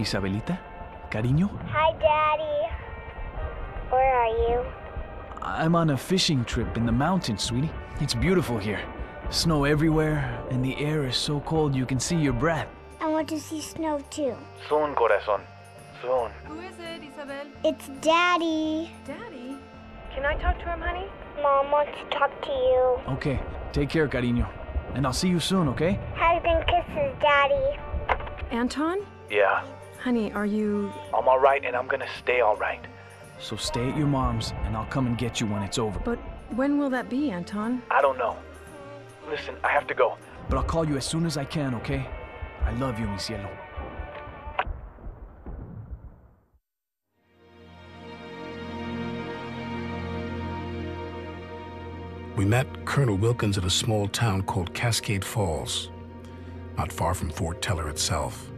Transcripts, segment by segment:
Isabelita? Cariño? Hi, Daddy. Where are you? I'm on a fishing trip in the mountains, sweetie. It's beautiful here. Snow everywhere, and the air is so cold you can see your breath. I want to see snow too. Soon, corazón. Soon. Who is it, Isabel? It's Daddy. Daddy? Can I talk to him, honey? Mom wants to talk to you. Okay, take care, cariño. And I'll see you soon, okay? Hugs and kisses, Daddy. Anton? Yeah. Honey, are you. I'm alright, and I'm gonna stay alright. So stay at your mom's, and I'll come and get you when it's over. But when will that be, Anton? I don't know. Listen, I have to go. But I'll call you as soon as I can, okay? I love you, mi cielo. We met Colonel Wilkins at a small town called Cascade Falls, not far from Fort Teller itself.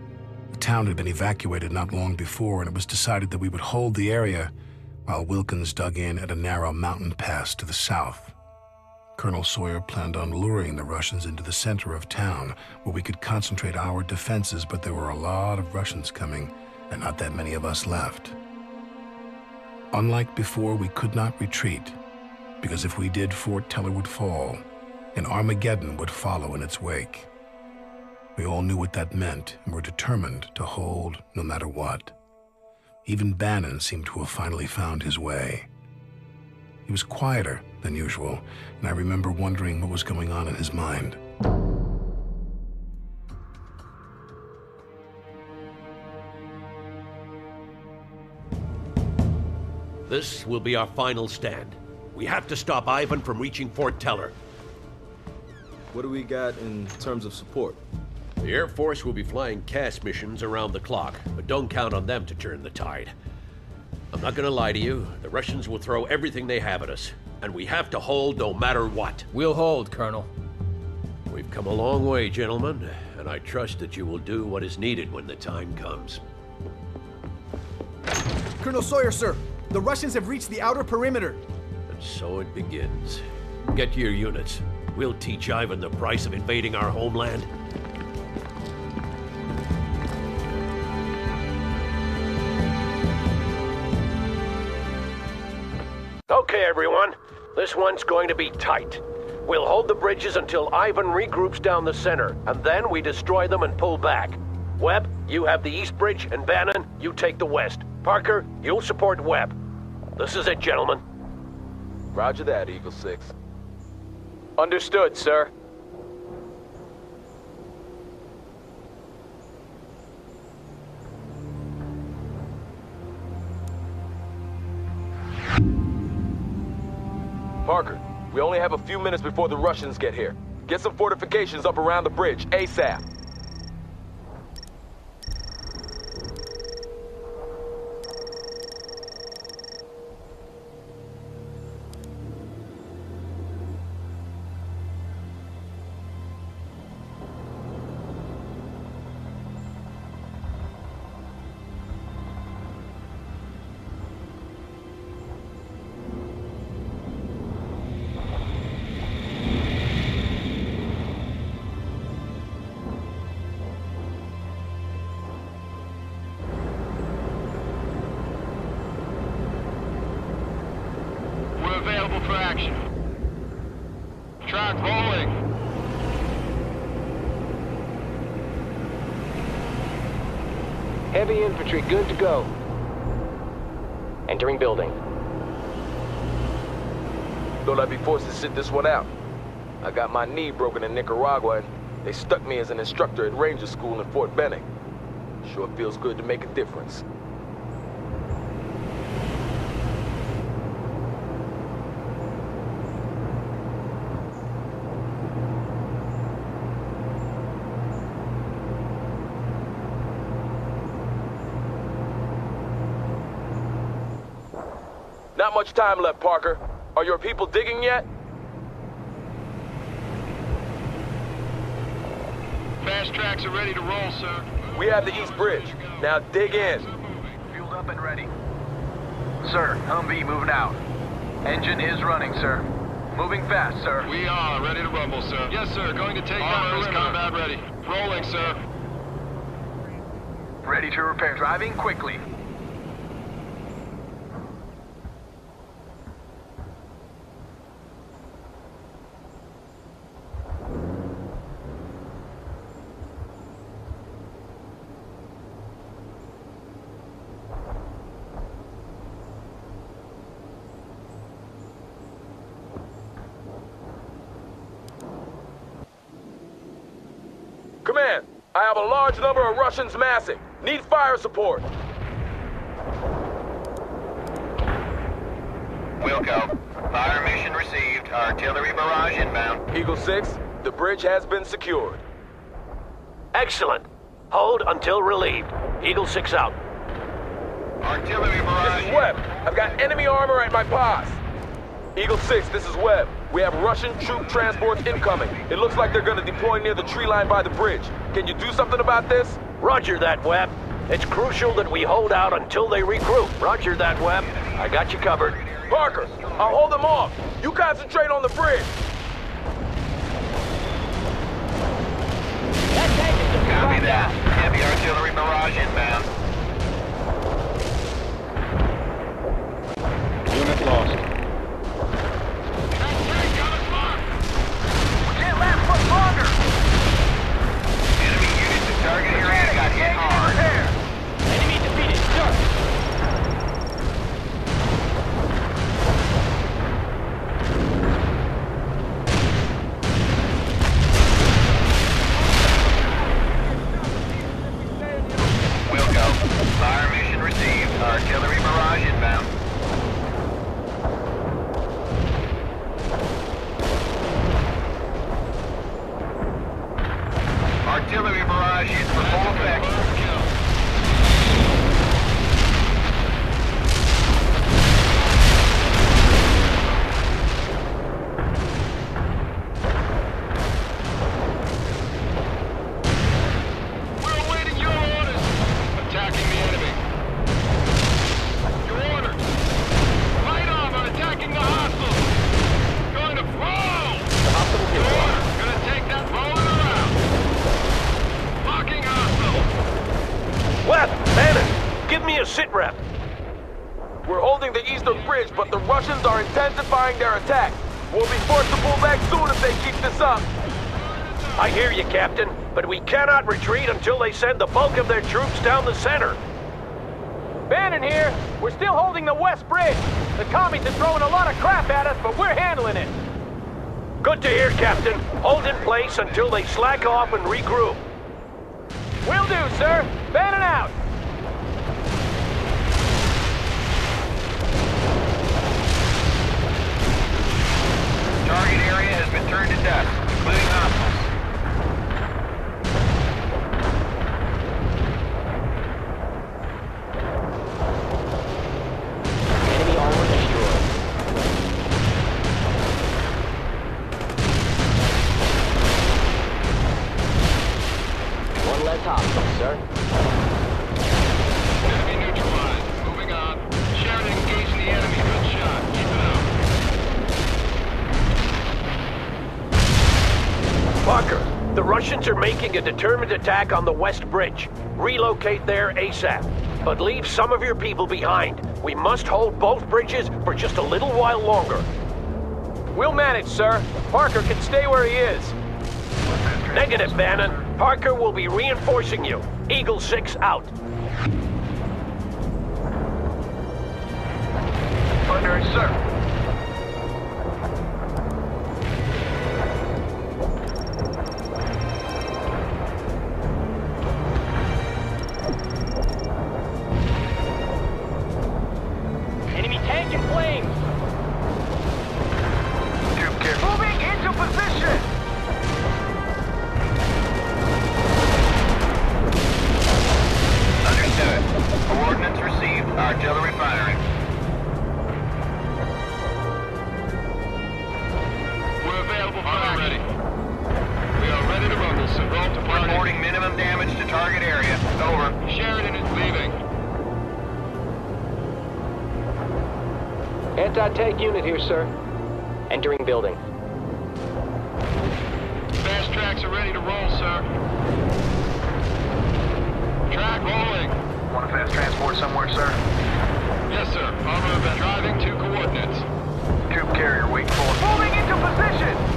Town had been evacuated not long before, and it was decided that we would hold the area while Wilkins dug in at a narrow mountain pass to the south. Colonel Sawyer planned on luring the Russians into the center of town where we could concentrate our defenses, but there were a lot of Russians coming and not that many of us left. Unlike before, we could not retreat because if we did, Fort Teller would fall and Armageddon would follow in its wake. We all knew what that meant and were determined to hold no matter what. Even Bannon seemed to have finally found his way. He was quieter than usual, and I remember wondering what was going on in his mind. This will be our final stand. We have to stop Ivan from reaching Fort Teller. What do we got in terms of support? The Air Force will be flying CAS missions around the clock, but don't count on them to turn the tide. I'm not gonna lie to you, the Russians will throw everything they have at us, and we have to hold no matter what. We'll hold, Colonel. We've come a long way, gentlemen, and I trust that you will do what is needed when the time comes. Colonel Sawyer, sir, the Russians have reached the outer perimeter. And so it begins. Get to your units. We'll teach Ivan the price of invading our homeland. This one's going to be tight. We'll hold the bridges until Ivan regroups down the center, and then we destroy them and pull back. Webb, you have the east bridge, and Bannon, you take the west. Parker, you'll support Webb. This is it, gentlemen. Roger that, Eagle 6. Understood, sir. We only have a few minutes before the Russians get here. Get some fortifications up around the bridge, ASAP. Heavy infantry good to go. Entering building. Thought I'd be forced to sit this one out. I got my knee broken in Nicaragua, and they stuck me as an instructor at Ranger School in Fort Benning. Sure feels good to make a difference. Not much time left, Parker. Are your people digging yet? Fast tracks are ready to roll, sir. We have the East Bridge. Now dig in. Fueled up and ready. Sir, Humvee moving out. Engine is running, sir. Moving fast, sir. We are ready to rumble, sir. Yes, sir. Going to take Armor is combat ready. Rolling, sir. Ready to repair. Driving quickly. Command, I have a large number of Russians massing. Need fire support. Wilco. Fire mission received. Artillery barrage inbound. Eagle 6, the bridge has been secured. Excellent. Hold until relieved. Eagle 6 out. Artillery barrage. This is Webb. I've got enemy armor at my pass. Eagle 6, this is Webb. We have Russian troop transports incoming. It looks like they're gonna deploy near the tree line by the bridge. Can you do something about this? Roger that, Webb. It's crucial that we hold out until they regroup. Roger that, Webb. I got you covered. Parker, I'll hold them off. You concentrate on the bridge. Copy that. Heavy artillery barrage inbound. Unit lost. We can't last much longer. Enemy units in target area got hit hard. Enemy defeated, sir. Wilco. Fire mission received. Artillery barrage inbound. Artillery barrage is for full effect. We're awaiting your orders. Attacking the enemy. Your orders. Light armor attacking the hostile. Going to blow. The hospital Your is orders. Gonna take that rolling around. Locking hostile. Webb, Bannon, give me a sit rep. We're holding the eastern bridge, but the Russians are intensifying their attack. We'll be forced to pull back soon if they keep this up. I hear you, Captain, but we cannot retreat until they send the bulk of their troops down the center. Bannon here. We're still holding the west bridge. The commies are throwing a lot of crap at us, but we're handling it. Good to hear, Captain. Hold in place until they slack off and regroup. Will do, sir. Bannon out. Target area has been turned to dust, including hostiles. Enemy armor destroyed. One less hostile, sir. Enemy neutralized. Moving on. Sheridan engaging the enemy. Good shot. Keep it up. Parker, the Russians are making a determined attack on the West Bridge. Relocate there ASAP. But leave some of your people behind. We must hold both bridges for just a little while longer. We'll manage, sir. Parker can stay where he is. Negative, Bannon. Parker will be reinforcing you. Eagle 6 out. Under, sir. Anti-tank unit here, sir. Entering building. Fast tracks are ready to roll, sir. Track rolling. Want a fast transport somewhere, sir? Yes, sir. Armor driving to coordinates. Troop carrier waiting for. Moving into position!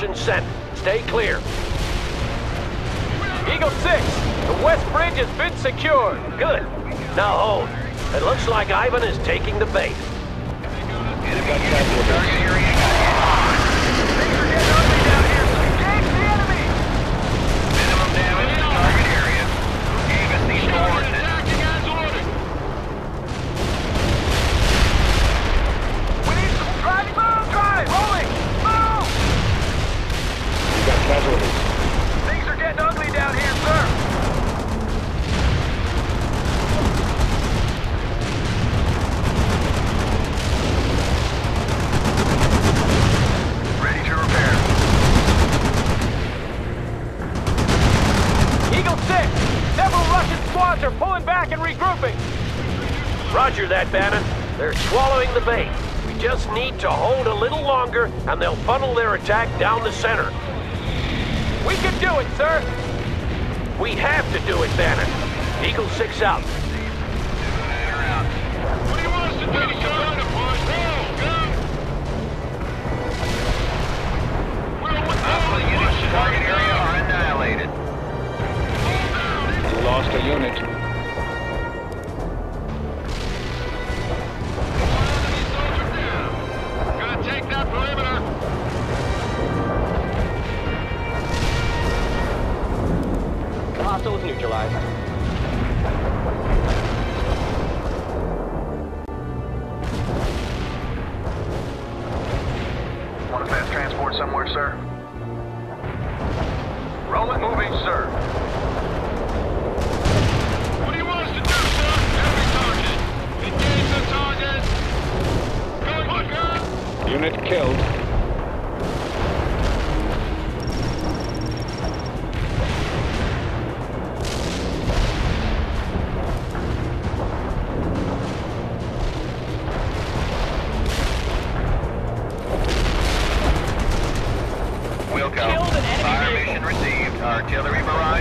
Sent. Stay clear. Eagle 6, the west bridge has been secured. Good. Now hold. It looks like Ivan is taking the bait. Lost a unit.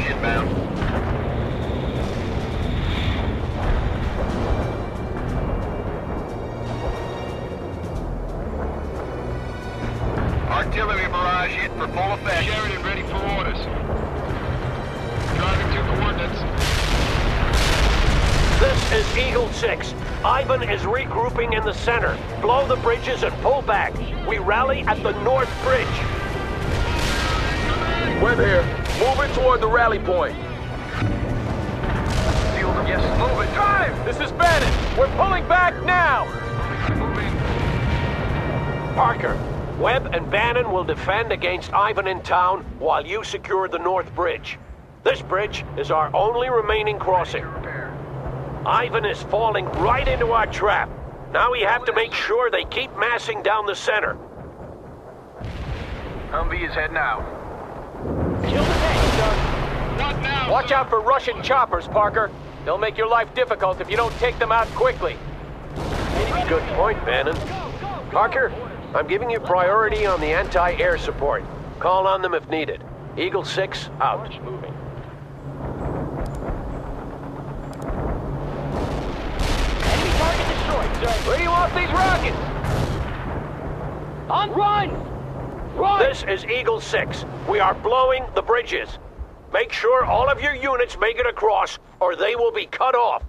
Inbound. Artillery barrage hit for full effect. Sheridan ready for orders. Driving to coordinates. This is Eagle 6. Ivan is regrouping in the center. Blow the bridges and pull back. We rally at the North Bridge. Webb here. Moving toward the rally point. Field of yes, move it. Drive! This is Bannon. We're pulling back now. Moving. Parker, Webb and Bannon will defend against Ivan in town while you secure the North Bridge. This bridge is our only remaining crossing. Ivan is falling right into our trap. Now we have to make sure they keep massing down the center. Humvee is heading out. Kill the tank, sir. What now? Watch out for Russian choppers, Parker. They'll make your life difficult if you don't take them out quickly. Good point, Bannon. Parker, I'm giving you priority on the anti-air support. Call on them if needed. Eagle 6, out. Moving. Enemy target destroyed, sir. Where do you want these rockets? On run! Run! This is Eagle 6. We are blowing the bridges. Make sure all of your units make it across, or they will be cut off.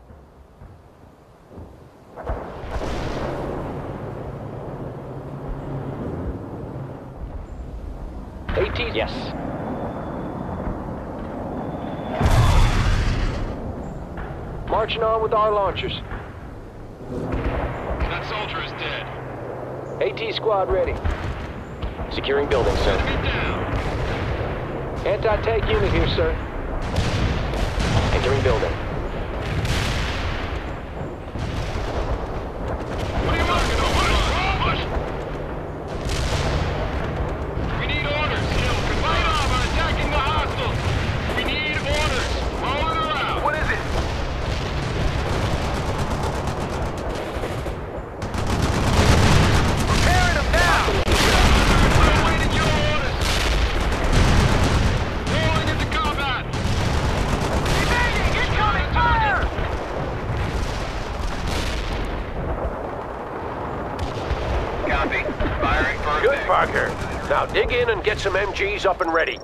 AT, yes. Marching on with our launchers. That soldier is dead. AT squad ready. Securing building, sir. Anti-tank unit here, sir. Entering building. What do you want? Push! Push! We need orders. Fight off on attacking the hostiles. We need orders. Roll it around. What is it? Preparing them now. We're awaiting your orders. Rolling into combat. Evading! Incoming fire! Copy. Firing for Good, effect. Parker. Now dig in and get some MGs up and ready.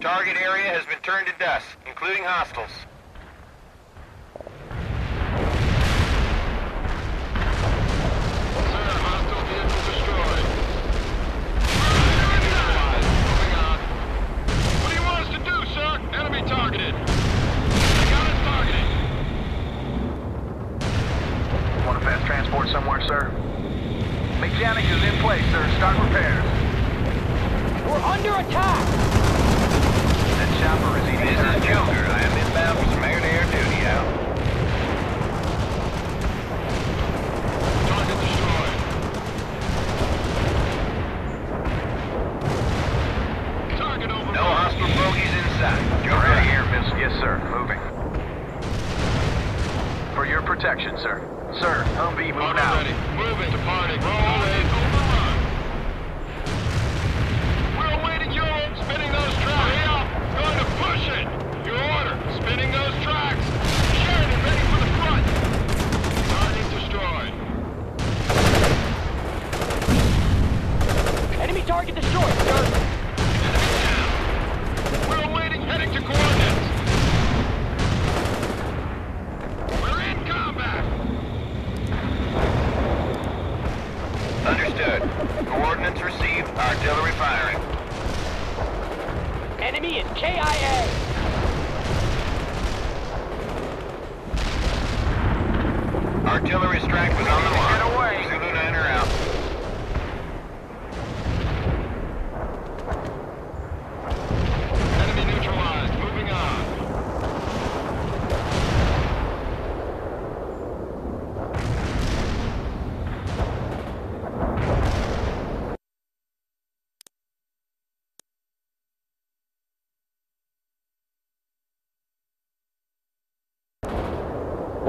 Target area has been turned to dust, including hostiles.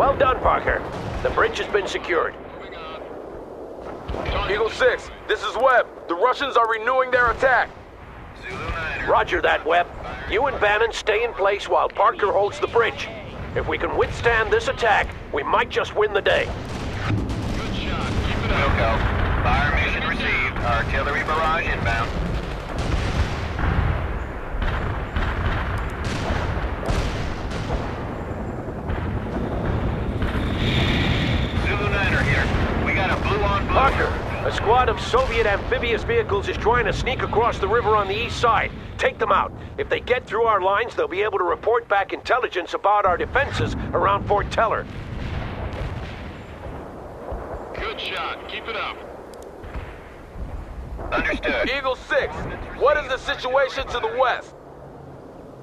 Well done, Parker. The bridge has been secured. Moving on. Target Eagle 6, this is Webb. The Russians are renewing their attack. Roger that, Webb. You and Bannon stay in place while Parker holds the bridge. If we can withstand this attack, we might just win the day. Good shot. Keep it up. Fire mission received. Artillery barrage inbound. Zulu Niner here. We got a blue on blue. Parker, a squad of Soviet amphibious vehicles is trying to sneak across the river on the east side. Take them out. If they get through our lines, they'll be able to report back intelligence about our defenses around Fort Teller. Good shot. Keep it up. Understood. Eagle 6, what is the situation to the west?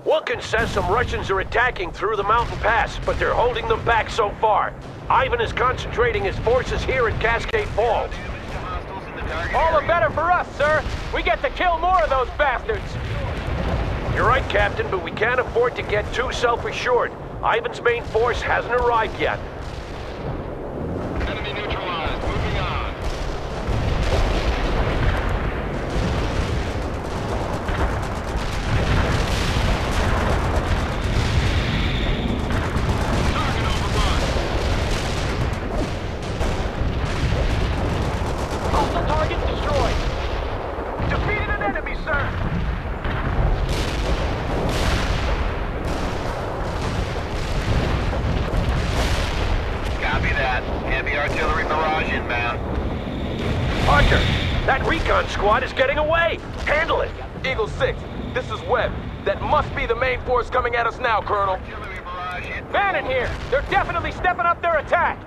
Wilkins says some Russians are attacking through the mountain pass, but they're holding them back so far. Ivan is concentrating his forces here at Cascade Falls. All the better for us, sir. We get to kill more of those bastards. You're right, Captain, but we can't afford to get too self-assured. Ivan's main force hasn't arrived yet. Enemy neutralized. Moving on. Target overrun. Hostile target sir. Copy that. Heavy artillery barrage inbound. Parker, that recon squad is getting away. Handle it. Eagle 6, this is Webb. That must be the main force coming at us now, Colonel. Artillery barrage inbound. Bannon here. They're definitely stepping up their attack.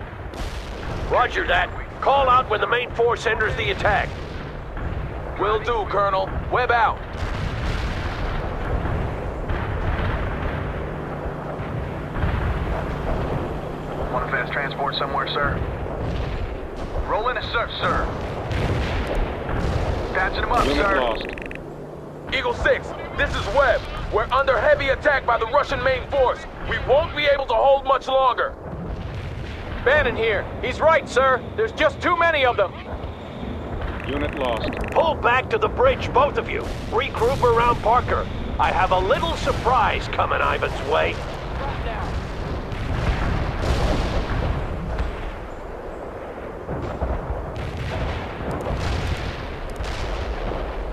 Roger that. Call out when the main force enters the attack. Will do, Colonel. Webb out. Want a fast transport somewhere, sir? Roll in a search, sir. Patching them up, sir. Lost. Eagle 6, this is Webb. We're under heavy attack by the Russian main force. We won't be able to hold much longer. Bannon here. He's right, sir. There's just too many of them. Unit lost. Pull back to the bridge, both of you. Regroup around Parker. I have a little surprise coming Ivan's way.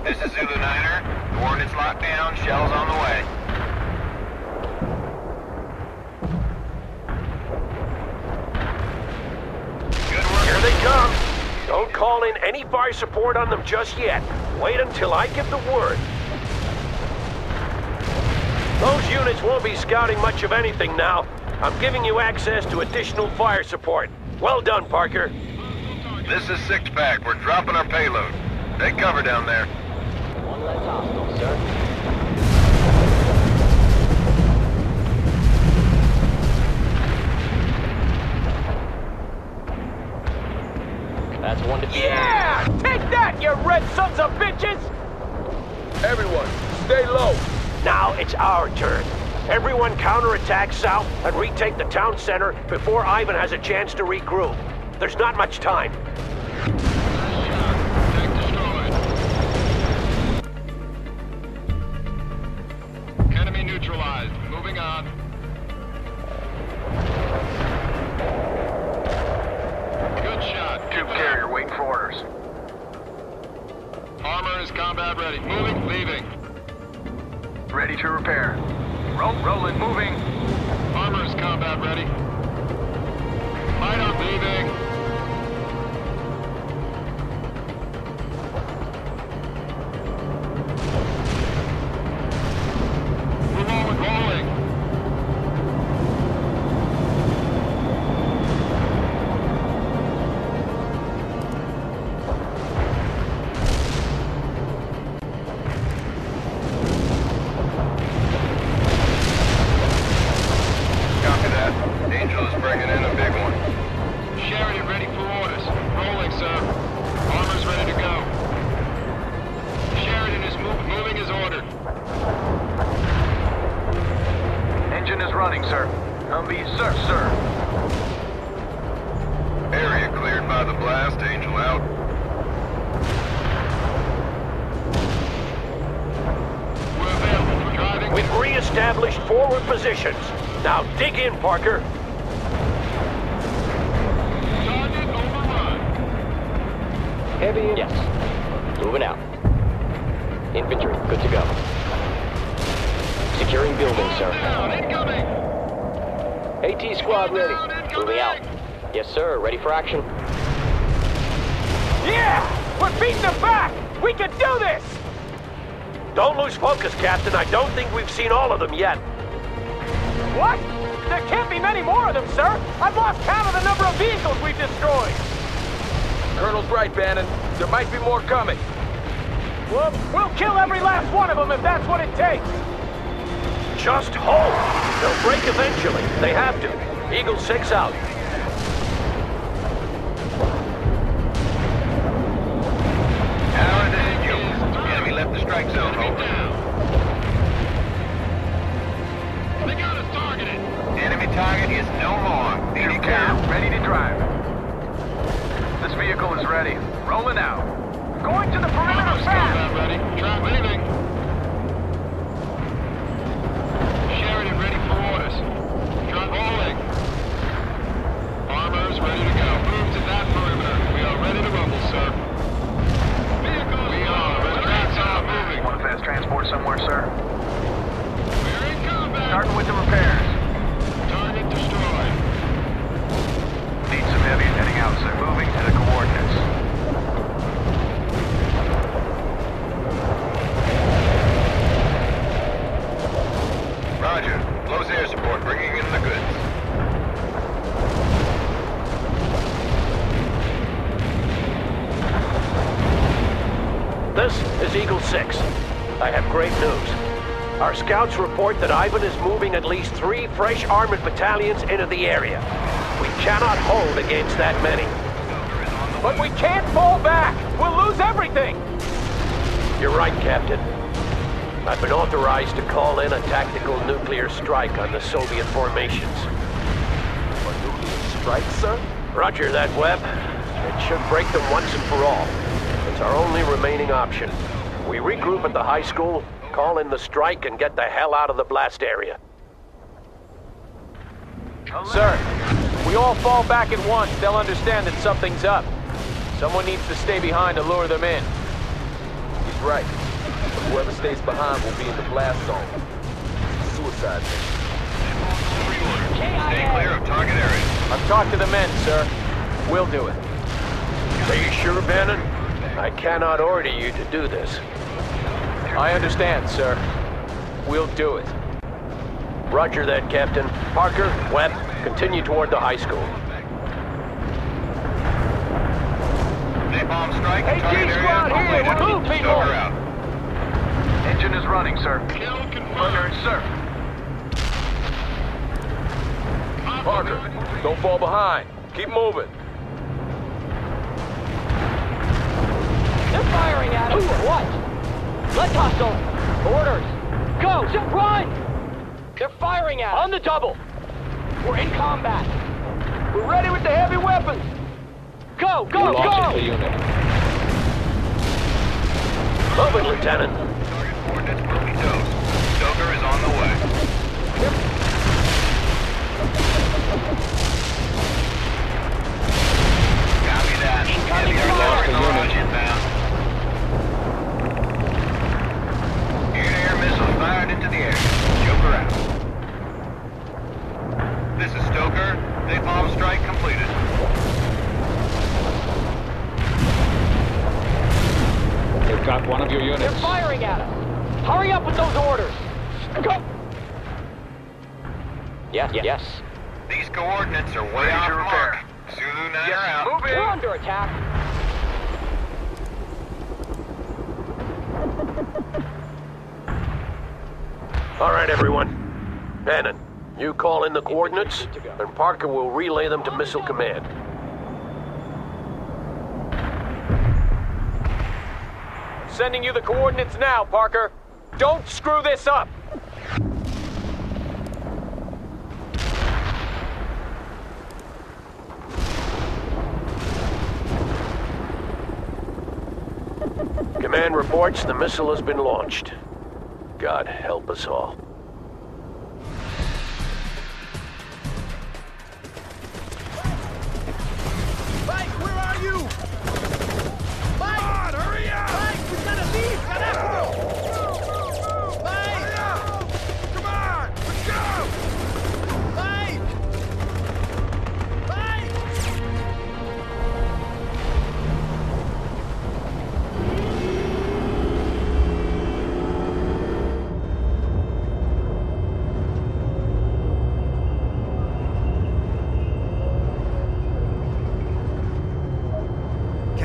This is Zulu 9. Lock down, shells on the way. Good work. Here they come. Don't call in any fire support on them just yet. Wait until I give the word. Those units won't be scouting much of anything now. I'm giving you access to additional fire support. Well done, Parker. This is Six Pack. We're dropping our payload. Take cover down there. One less hostile, sir. One to Yeah! Take that, you red sons of bitches! Everyone, stay low. Now it's our turn. Everyone counterattack south and retake the town center before Ivan has a chance to regroup. There's not much time. Tank destroyed. Enemy neutralized. Moving on. Orders. Armor is combat ready. Moving, leaving. Ready to repair. Roll, rolling, moving. Armor is combat ready. Light up, leaving. Running, sir. Humvee, search, sir. Area cleared by the blast. Angel out. We're available for driving. We've re-established forward positions. Now dig in, Parker. Target overrun. Heavy in. Yes. Moving out. Infantry, good to go. Securing building, sir. AT squad ready. Moving out. Yes, sir. Ready for action. Yeah! We're beating them back! We can do this! Don't lose focus, Captain. I don't think we've seen all of them yet. What? There can't be many more of them, sir! I've lost count of the number of vehicles we've destroyed! Colonel's right, Bannon. There might be more coming. Well, we'll kill every last one of them if that's what it takes! Just hold. They'll break eventually. They have to. Eagle 6 out. Howard to Angel. Enemy left the strike zone. Enemy down. They got us targeted. Enemy target is no more. Ready to drive. This vehicle is ready. Rolling out. Going to the perimeter fast! ready. Trap leaving. is ready to go. Move to that perimeter. We are ready to rumble, sir. Vehicle we are ready to stop moving. a fast transport somewhere, sir. We're in combat. Starting with the repairs. Target destroyed. Need some heavy heading out, sir. Moving to the coordinates. Our scouts report that Ivan is moving at least three fresh armored battalions into the area. We cannot hold against that many. But we can't fall back! We'll lose everything! You're right, Captain. I've been authorized to call in a tactical nuclear strike on the Soviet formations. A nuclear strike, sir? Roger that, Webb. It should break them once and for all. It's our only remaining option. We regroup at the high school, call in the strike, and get the hell out of the blast area. Sir, we all fall back at once, they'll understand that something's up. Someone needs to stay behind to lure them in. He's right. Whoever stays behind will be in the blast zone. Suicide mission. Stay clear of target area. I've talked to the men, sir. We'll do it. Are you sure, Bannon? I cannot order you to do this. I understand, sir. We'll do it. Roger that, Captain. Parker, Webb, continue toward the high school. Napalm strike Hey, in target G squad area. here! Completed. Move, people! Stoker out. Engine is running, sir. Kill confirmed. Sir. Parker, don't fall behind. Keep moving. They're firing at us. What? Let's hustle. Orders. Go. Zip run. They're firing at us. On the double. We're in combat. We're ready with the heavy weapons! Go, go, go! Move it, Lieutenant. Target coordinates will be dosed. Stoker is on the way. Copy that. Heavy artillery barrage inbound. Fired into the air. Joker out. This is Stoker. Napalm strike completed. They've got one of your units. They're firing at us. Hurry up with those orders. Go. Yes, yes. These coordinates are way off mark. Zulu 9 are out. We're under attack. All right, everyone. Bannon, you call in the coordinates, and Parker will relay them to Missile Command. Sending you the coordinates now, Parker. Don't screw this up! Command reports the missile has been launched. God help us all.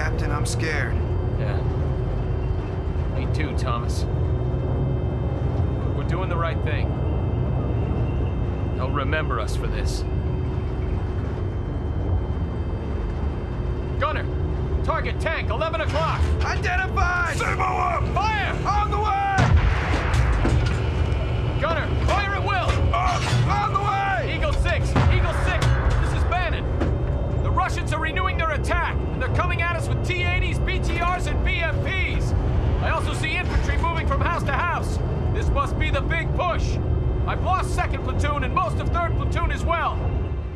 Captain, I'm scared. Yeah. Me too, Thomas. We're doing the right thing. They'll remember us for this. Gunner! Target tank, 11 o'clock! Identified! Sabot up! Fire! On the way! Gunner, must be the big push! I've lost 2nd Platoon and most of 3rd Platoon as well!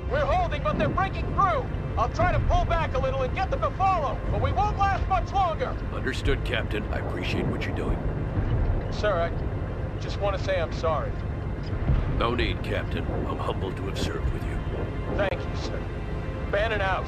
We're holding, but they're breaking through! I'll try to pull back a little and get them to follow, but we won't last much longer! Understood, Captain. I appreciate what you're doing. Sir, I, Just want to say I'm sorry. No need, Captain. I'm humbled to have served with you. Thank you, sir. Bannon out.